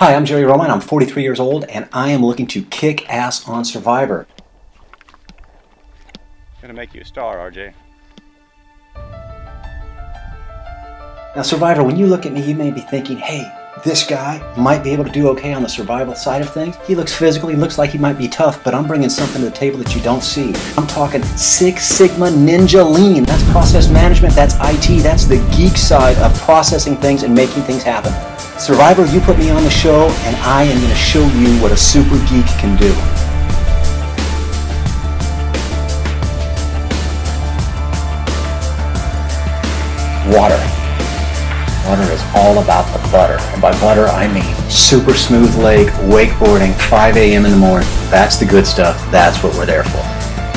Hi, I'm Jerry Romine. I'm 43 years old, and I am looking to kick ass on Survivor. Gonna make you a star, RJ. Now, Survivor, when you look at me, you may be thinking, hey, this guy might be able to do okay on the survival side of things. He looks physical, he looks like he might be tough, but I'm bringing something to the table that you don't see. I'm talking Six Sigma Ninja Lean. That's process management, that's IT, that's the geek side of processing things and making things happen. Survivor, you put me on the show, and I am going to show you what a super geek can do. Water. Water is all about the butter. And by butter, I mean super smooth lake, wakeboarding, 5 a.m. in the morning. That's the good stuff. That's what we're there for.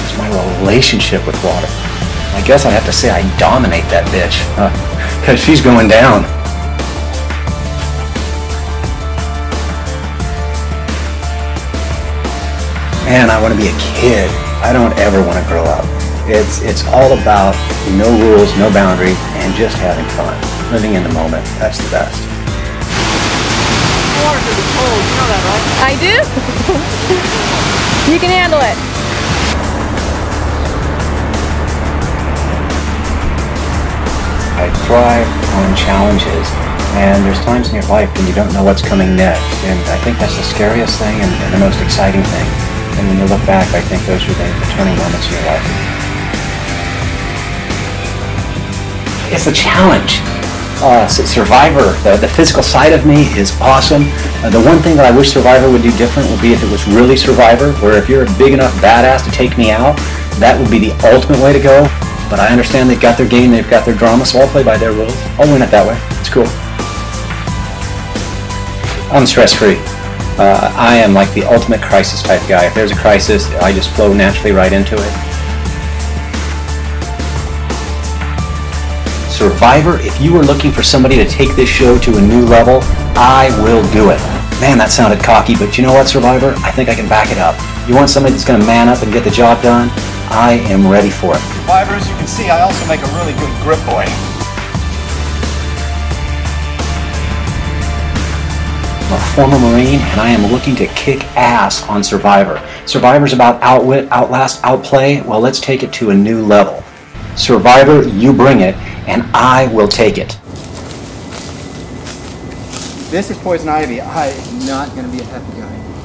It's my relationship with water. I guess I'd have to say I dominate that bitch. Because uh, she's going down. Man, I want to be a kid. I don't ever want to grow up. It's, it's all about no rules, no boundary, and just having fun. Living in the moment. That's the best. Water cold, you know that, right? I do? you can handle it. I thrive on challenges, and there's times in your life when you don't know what's coming next, and I think that's the scariest thing and, and the most exciting thing. And when you look back, I think those are the, the turning moments in your life. it's a challenge. Uh, Survivor, the, the physical side of me is awesome. Uh, the one thing that I wish Survivor would do different would be if it was really Survivor, where if you're a big enough badass to take me out, that would be the ultimate way to go. But I understand they've got their game, they've got their drama, so I'll play by their rules. I'll win it that way. It's cool. I'm stress-free. Uh, I am like the ultimate crisis type guy. If there's a crisis, I just flow naturally right into it. Survivor, if you were looking for somebody to take this show to a new level, I will do it. Man, that sounded cocky, but you know what, Survivor? I think I can back it up. You want somebody that's going to man up and get the job done? I am ready for it. Survivor, as you can see, I also make a really good grip boy. Former Marine, and I am looking to kick ass on Survivor. Survivor's about outwit, outlast, outplay. Well, let's take it to a new level. Survivor, you bring it, and I will take it. This is Poison Ivy. I'm not going to be a happy guy.